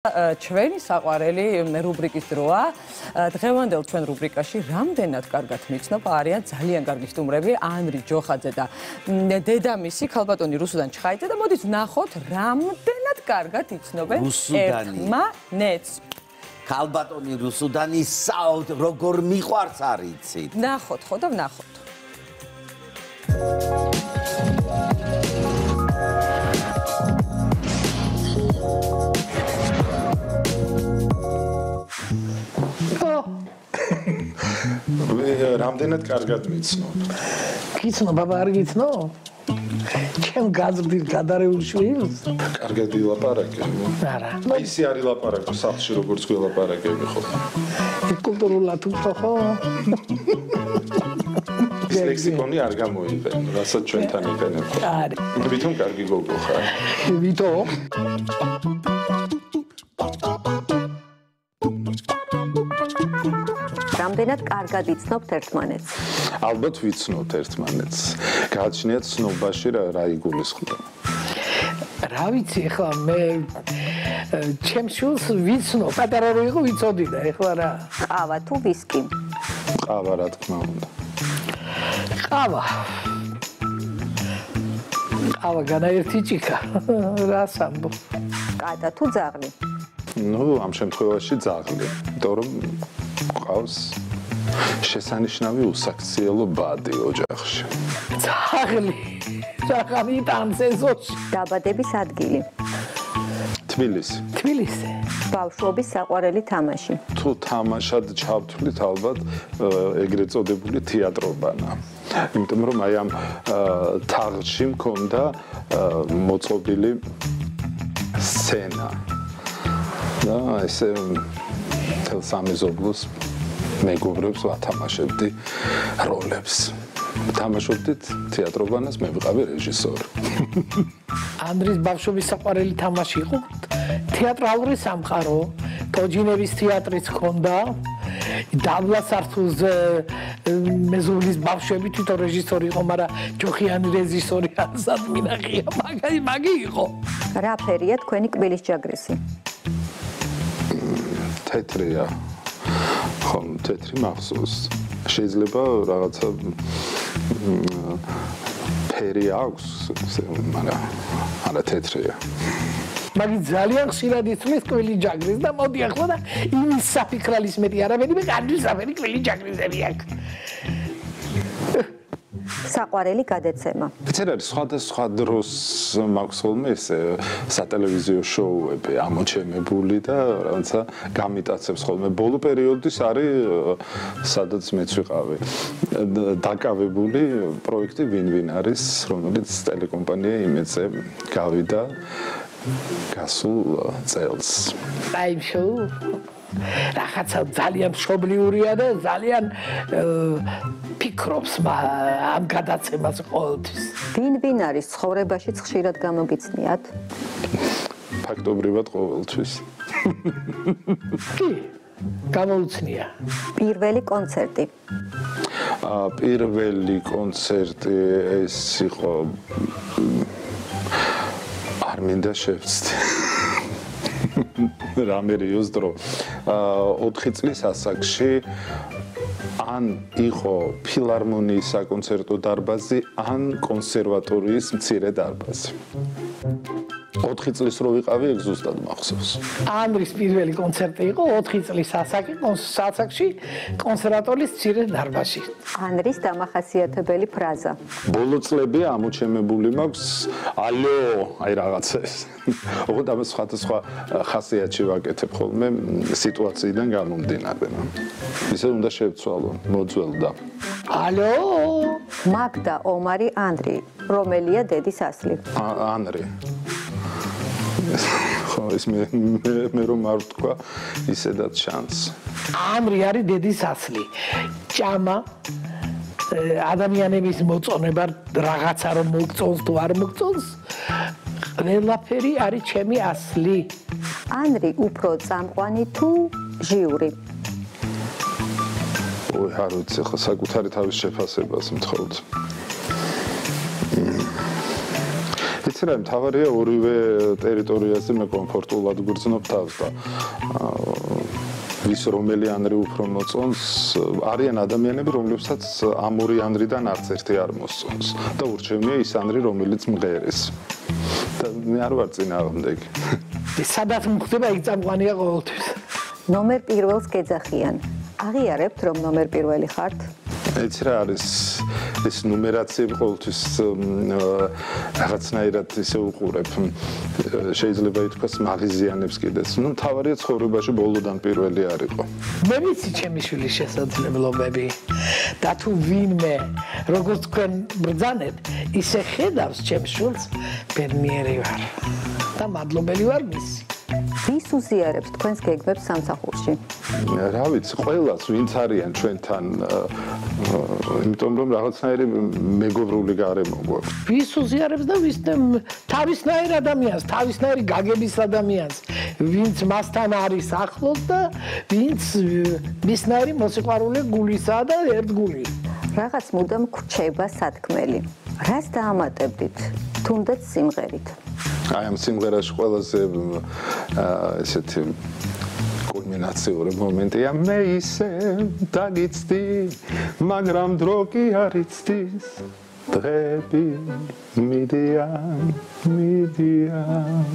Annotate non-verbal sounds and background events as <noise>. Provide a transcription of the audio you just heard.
ჩვენი საყვარელი რუბრიკის დროა. დღევანდელ ჩვენ რუბრიკაში რამდენად კარგად მიცნობ არიან ძალიან კარგი სტუმრები ანრი ჯოხაძე და დედამისი ქალბატონი რუსუდან ჩხაიძე და მოდით ნახოთ რამდენად კარგად იცნობენ ერთმანეთს. ქალბატონი რუსუდანი საუთ როგორ მიყვარს არიცით. ნახოთ ხო და ნახოთ. რამდენად კარგად მიცნობ? გიცნობ, ბაბა, არ გიცნობ? ჩემ გაზრდილ გადარეულ შვილს? კარგად ილაპარაკე. არა. აი ისე არის ლაპარაკო სახლში როგორც გველაპარაკები ხო? კულტურულად უფრო ხო? ლექსიკონი არ გამოიყენ, რასაც ჩვენთან იყენებ. არის. ვითომ კარგი გოგო ხარ? ვითომ? რამდენად კარგად იცნობთ ერთმანეთს? ალბათ ვიცნობთ ერთმანეთს. გააჩნიათ ცნობაში რა რა იგულისხმება. რა ვიცი ახლა მე ჩემ შულს ვიცნობ, პატარა რო იყო ვიცოდი და ახლა რა. ყავა თუ ვისკი? ყავა რა თქმა უნდა. ყავა. ყავა განაერთი ჭიქა. რა სამბო. კატა თუ ძაღლი? ну, ამ შემთხვევაში ძაღლი, იმიტომ რომ ყავს შესანიშნავი უსაქციელო ბადი ოჯახში. ძაღლი. ძაღლი ტანზეზოში. დაბადების ადგილი. თბილისი. თბილისი. ბავშვობის საყვარელი თამაში. თუ თამაშად ჩავთვლით ალბათ ეგრეთ წოდებული თეატრობანა. იმიტომ რომ აი ამ თაღში მქონდა მოწყობილი სცენა. და ესე თელ სამი ზოგლოს მეგობრებს ვათამაშებდი როლებს. თამაშობდით თეატრობანას, მე ვიყავი რეჟისორი. <laughs> ანდრის ბავშვობის საყვარელი თამაში იყო თეატრალური სამყარო, თოჯინების თეატრიც ჰქონდა. დაბლა სართულზე მეზობლის ბავშვები თვითონ რეჟისორი იყო, მაგრამ ჯოხიანი რეჟისორი ასად მინახია, მაგარი მაგი იყო. რა ფერია თქვენი კბილის ჯაგრისი? თეთრია. ხომ თეთრი მახსოვს. შეიძლება რაღაცა ფერი აქვს, მაგრამ არა თეთრია. მაგ ძალიან ხშირად იცმის კვილი ჯაგრის და მოდი ახლა და იმის საფიქრალის მეტი არაფერი მე კარგი საფერი კვილი ჯაგრისები აქვს. საყვარელი გადაცემა. ეს არის სხვადასხვა დროს მაქვს ხოლმე ეს სატელევიზიო შოუები ამოჩემებული და რაღაცა გამიტაცებს ხოლმე. ბოლო პერიოდის არის სადაც მეც ვიყავი დაკავებული პროექტი ვინ-ვინ არის, რომელიც ტელეკომპანია იმეცე გავიდა გასულ წელს. Time show. რაღაცა ძალიან მშობლიურია და ძალიან ფიქრობს ამ გადაცემას ყოველთვის. ვინ ვინ არის ცხოვრებაში ხშირად გამოგიცნიათ? ფაქტობრივად ყოველთვის. კი. გამოუცნია. პირველი კონცერტი. ა პირველი კონცერტი ეს იყო არ მინდა შევწდე. <laughs> რამერიოს დრო. აა 4 წლის ასაკში ან იყო ფილარმონიის საკონცერტო დარბაზი, ან კონსერვატორიის მცირე დარბაზი. 4 წლის რო ვიყავი, ეგ ზუსტად მახსოვს. ანდრის პირველი კონცერტი იყო 4 წლის ასაკი კონსერვატორიის კონსერვატორიის მცირე დარბაზში. ანდრის დამახასიათებელი ფრაზა. ბოლო წლები ამოჩემებული მაქვს, ალო, აი რაღაცა ეს. <laughs> ოღონდ ამ სხვადასხვა ხასიათში ვაკეთებ ხოლმე სიტუაციიდან გამომდინარე. ისე უნდა შევცვალო, მოძველდა. ალო, მაგდა ომარი ანდრი, რომელია დედის ასლი? ანრი. ხო ის მე მე რომ არ ვთქვა ისედაც შანს ამრი არის დედის ასლი ჭამა ადამიანების მოწონება რაღაცა რომ მოგწონს თუ არ მოგწონს ყველაფერი არის ჩემი ასლი ანრი უფრო წამყვანი თუ ჟიური ой, არ ვიცი, ხო საკუთარი თავის შეფასებას მთხოვთ. ეს იცი რა, თავარია ორივე ტერიტორიაზე მე კომფორტულად გრძნობ თავს და ვის რომელი ანრი უფრო მოწონს არიან ადამიანები რომლებსაც ამ ორი ანრიდან არც ერთი არ მოსწონს და ურჩევნია ის ანრი რომელიც მღერის. და მე არ ვარ წინააღმდეგი <laughs> სადაც მხდება იქ წამყვანია ყოველთვის. ნომერ პირველს გეძახიან აღიარებთ რომ ნომერ პირველი ხართ? ეცი რა არის? ეს ნუმერაციები ყოველთვის რაღაცნაირად ისე უყურებ. შეიძლება ითქვას მაღიზიანებს კიდეც. ნუ თავარია ცხოვრებაში ბოლოდან პირველი არისო. მე ვიცი ჩემი შვილის შესაძლებლობები. და თუ ვინმე როგორც თქვენ ბრძანეთ ისე ხედავს ჩემს შვილს ბერნიერი ვარ. და მადლობელი ვარ მისი ვის უზიარებს თქვენს გეგმებს სამსახურში? რა ვიცი, ყველას ვინც არიან ჩვენთან, იმიტომ რომ რაღაცნაირი მეგობრული გარემო გვაქვს. ვის უზიარებს და ვის თავისნაირ ადამიანს, თავისნაირი გაგების ადამიანს, ვინც მასთან არის ახლოს და ვინც მისნაირი მოსიყვარული გულისა და ერთგული. რაღაც მუდამ ქრჩება სათქმელი. რას დაამატებდით? თუნდაც სიმღერით. აი ამ სიმღერაში ყველაზე ესეთი კულმინაციური მომენტია. მე ისე დაგიცდი მაგრამ დრო კი არიცდის დღები მიდიან მიდიან